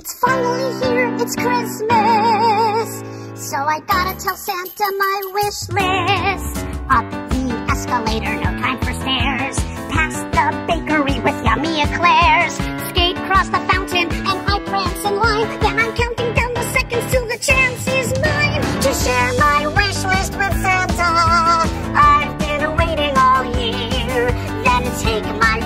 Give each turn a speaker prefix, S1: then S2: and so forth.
S1: It's finally here, it's Christmas. So I gotta tell Santa my wish list. Up the escalator, no time for stairs. Past the bakery with yummy eclairs. Skate across the fountain and I prance in line. Then I'm counting down the seconds till the chance is mine to share my wish list with Santa. I've been waiting all year. Then take my